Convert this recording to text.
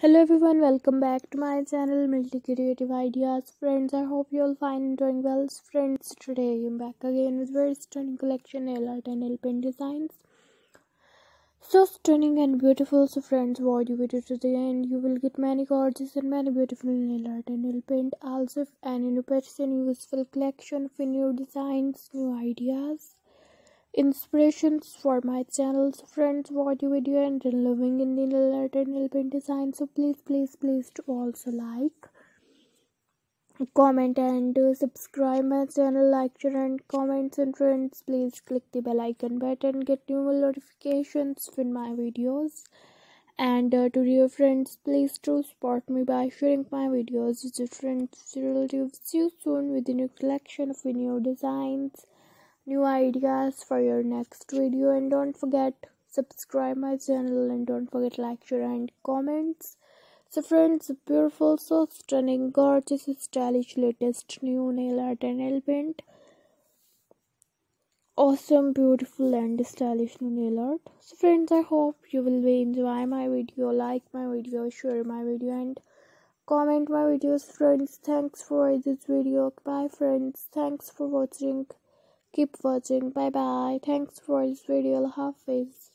hello everyone welcome back to my channel multi creative ideas. Friends i hope you all fine and doing well. Friends today i'm back again with very stunning collection nail art and nail paint designs. So stunning and beautiful. So friends watch your video to the end you will get many gorgeous and many beautiful nail art and nail paint also and new and useful collection of new designs new ideas inspirations for my channels, friends watch the video and loving in the art and paint design so please please please to also like comment and uh, subscribe my channel. Like share and comments and friends please click the bell icon button get new notifications for my videos. And uh, to your friends please to support me by sharing my videos with your friends. Relatives see you soon with a new collection of new designs new ideas for your next video. And don't forget subscribe my channel and don't forget like share and comments. So friends beautiful so stunning gorgeous stylish latest new nail art and nail paint. Awesome beautiful and stylish new nail art. So friends i hope you will enjoy my video like my video share my video and comment my videos friends. Thanks for this video. Bye friends. Thanks for watching Keep watching. Bye bye. Thanks for this video. Hafiz.